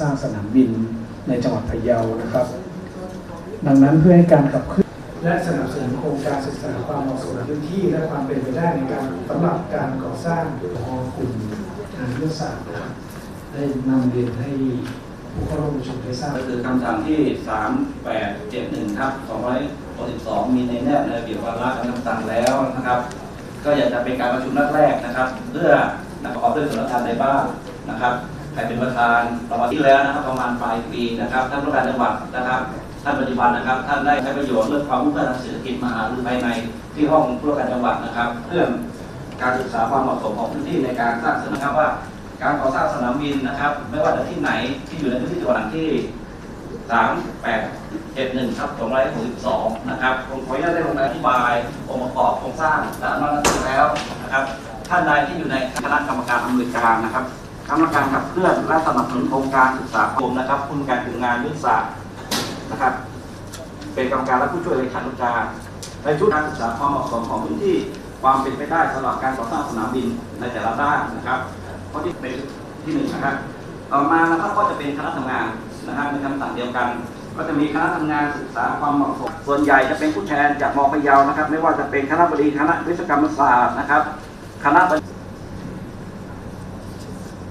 สร้างสนามบินในจังหวัดพะเยานะครับ ดังนั้นเพื่อให้การขับเคลื่อนและสนับสนุนโครงการศึกษาความเหมาะสมพื้นที่ และความเป็นไปได้ในการสำหรับการก่อสร้างหอกลุ่มทางยุทธศาสตร์ได้นำเรียนให้ผู้เข้าร่วมประชุมได้ทราบก็คือคำสั่งที่ 3871ทับ262 มีในแนบในระเบียบวาระคำสั่งแล้วนะครับ ก็อยากจะเป็นการประชุมนัดแรกนะครับ เพื่อประกอบด้วยส่วนราชการใดบ้างนะครับ ใครเป็นประธานประมาณที่แล้วนะครับประมาณปลายปีนะครับท่านผู้การจังหวัดนะครับท่านปัจจุบันนะครับท่านได้ใช้ประโยชน์เรื่องความรู้เพื่อทางเศรษฐกิจมหารือภายในที่ห้องผู้ว่าการจังหวัดนะครับ เรื่องการศึกษาความเหมาะสมของพื้นที่ในการสร้างสนามนะครับว่า การก่อสร้างสนามบินนะครับ ไม่ว่าจะที่ไหนที่อยู่ในพื้นที่จังหวัดที่สามแปดเจ็ดหนึ่งครับสองร้อยหกสิบสองนะครับผมขออนุญาตได้ลงรายอธิบายองค์ประกอบโครงสร้างและอนุมัติแล้วนะครับ ท่านใดที่อยู่ในคณะกรรมการอำนวยการนะครับ กรรมการขับเคลื่อนและสนับสนุนโครงการศึกษาคมนะครับผู้มีการถึงงานยุทธศาสตร์นะครับ เป็นกรรมการและผู้ช่วยเลขานุการในชุดการศึกษาความเหมาะสมของพื้นที่ความเป็นไปได้สำหรับการก่อสร้างสนามบินในแต่ละด้านนะครับข้อที่เป็นที่หนึ่งนะครับต่อมานะครับก็จะเป็นคณะทำงานนะครับในคำสั่งเดียวกัน ก็จะมีคณะทำงานศึกษาความเหมาะสมส่วนใหญ่จะเป็นผู้แทนจากมอพะเยานะครับ ไม่ว่าจะเป็นคณะบดีคณะวิศวกรรมศาสตร์นะครับ คณะ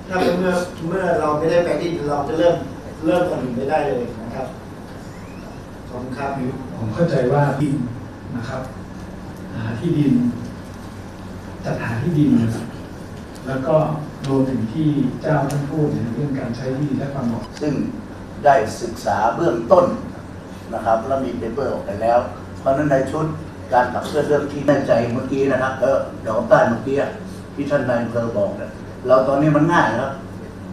ถ้าเป็นเมื่อเมื่อเราไม่ได้แปลงที่ดินเราจะเริ่มเริ่มผลิตไม่ได้เลยนะครับขอบคุณครับผมเข้าใจว่าดินนะครับ หาที่ดิน จัดหาที่ดินนะครับแล้วก็รวมถึงที่เจ้าท่านพูดในเรื่องการใช้ที่ดินและความเหมาะซึ่งได้ศึกษาเบื้องต้นนะครับแล้วมี paper ออกไปแล้ว เพราะฉะนั้นในชุดการขับเคลื่อนเรื่องที่แน่ใจเมื่อกี้นะครับเออเดี๋ยวใต้เมื่อกี้ที่ท่านนายอำเภอบอกเนี่ย เราตอนนี้มันง่ายแล้ว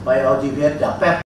ไปเอา GPS จากแป๊บ